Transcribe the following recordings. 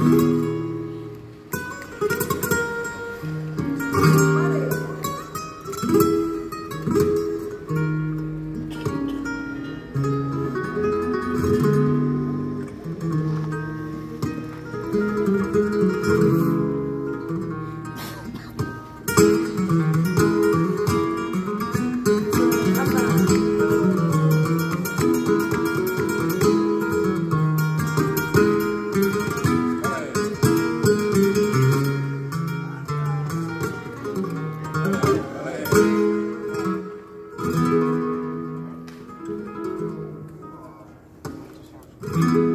se queda mi sangre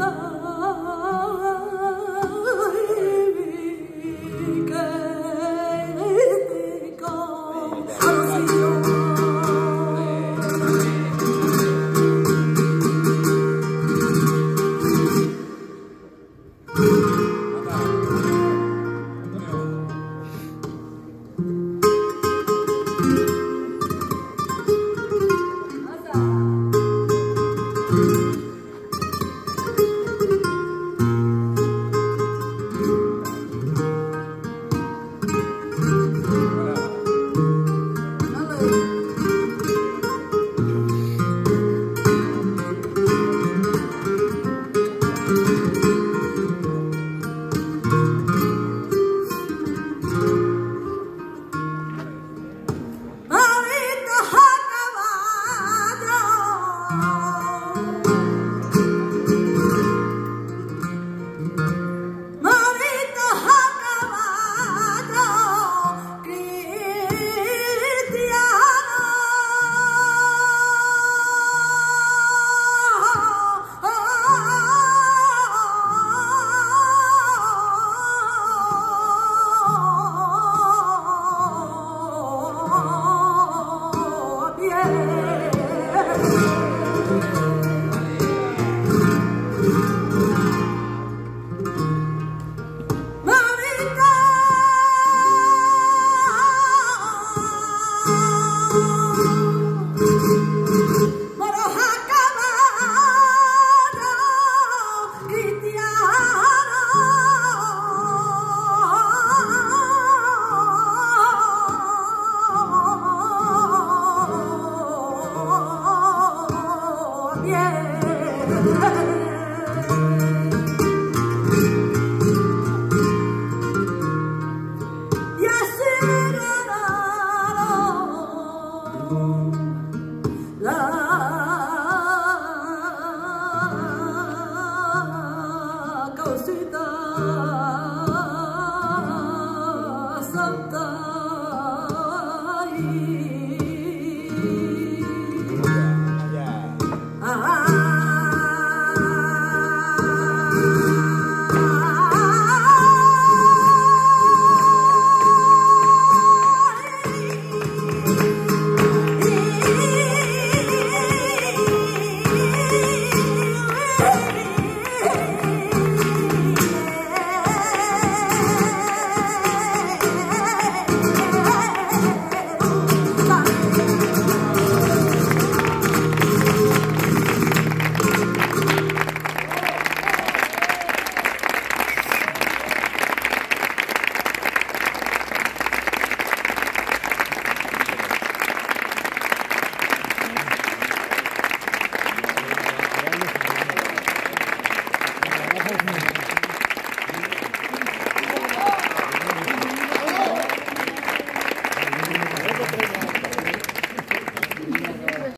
Love.